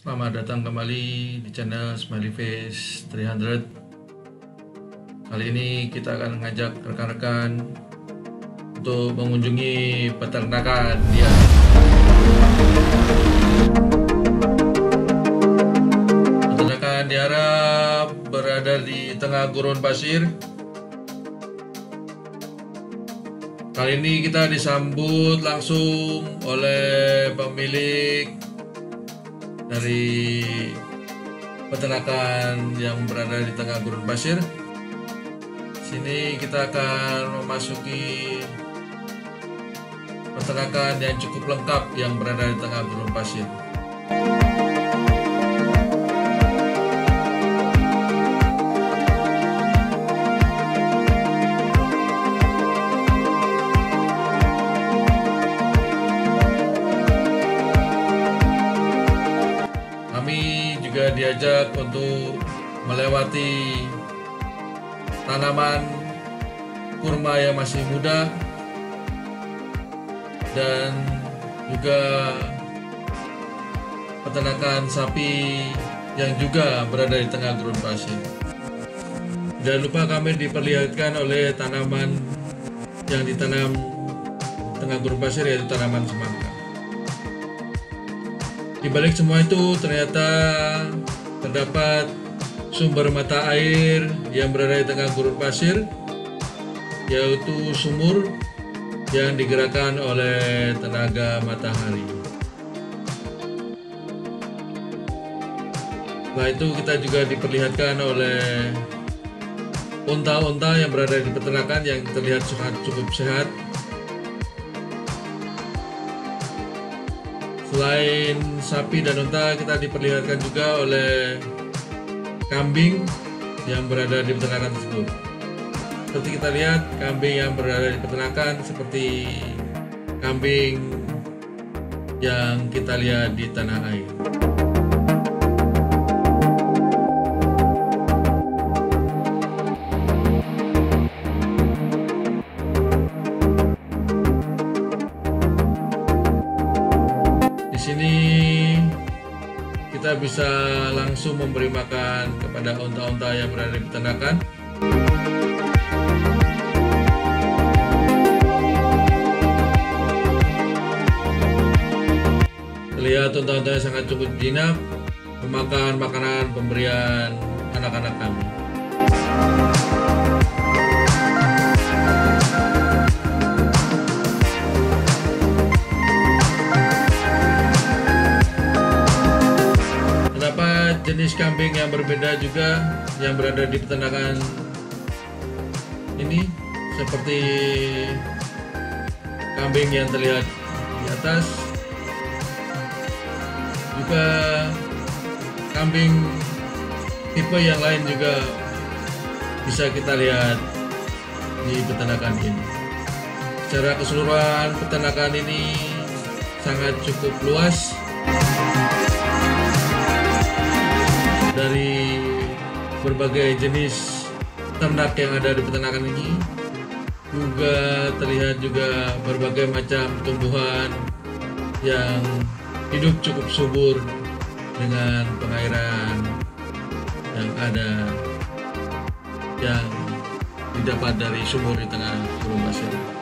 Selamat datang kembali di channel Smiley Face 300 Kali ini kita akan mengajak rekan-rekan untuk mengunjungi peternakan dia Peternakan Diara berada di tengah gurun pasir. Kali ini kita disambut langsung oleh pemilik dari peternakan yang berada di tengah gurun pasir. Sini kita akan memasuki peternakan yang cukup lengkap yang berada di tengah gurun pasir. Diajak untuk melewati tanaman kurma yang masih muda dan juga peternakan sapi yang juga berada di tengah gurun pasir. Jangan lupa kami diperlihatkan oleh tanaman yang ditanam tengah gurun pasir yaitu tanaman semangka. Di balik semua itu ternyata terdapat sumber mata air yang berada di tengah gurun pasir yaitu sumur yang digerakkan oleh tenaga matahari. Setelah itu kita juga diperlihatkan oleh unta-unta yang berada di peternakan yang terlihat cukup sehat Selain sapi dan unta, kita diperlihatkan juga oleh kambing yang berada di peternakan tersebut. Seperti kita lihat, kambing yang berada di peternakan seperti kambing yang kita lihat di tanah air. Kita bisa langsung memberi makan kepada unta-unta yang berada di peternakan. Terlihat unta-unta yang sangat cukup jinak memakan makanan pemberian anak-anak kami. Jenis kambing yang berbeda juga yang berada di peternakan ini seperti kambing yang terlihat di atas juga kambing tipe yang lain juga bisa kita lihat di peternakan ini. Secara keseluruhan peternakan ini sangat cukup luas dari berbagai jenis ternak yang ada di peternakan ini juga terlihat juga berbagai macam tumbuhan yang hidup cukup subur dengan pengairan yang ada yang didapat dari sumur di tengah gurun pasir.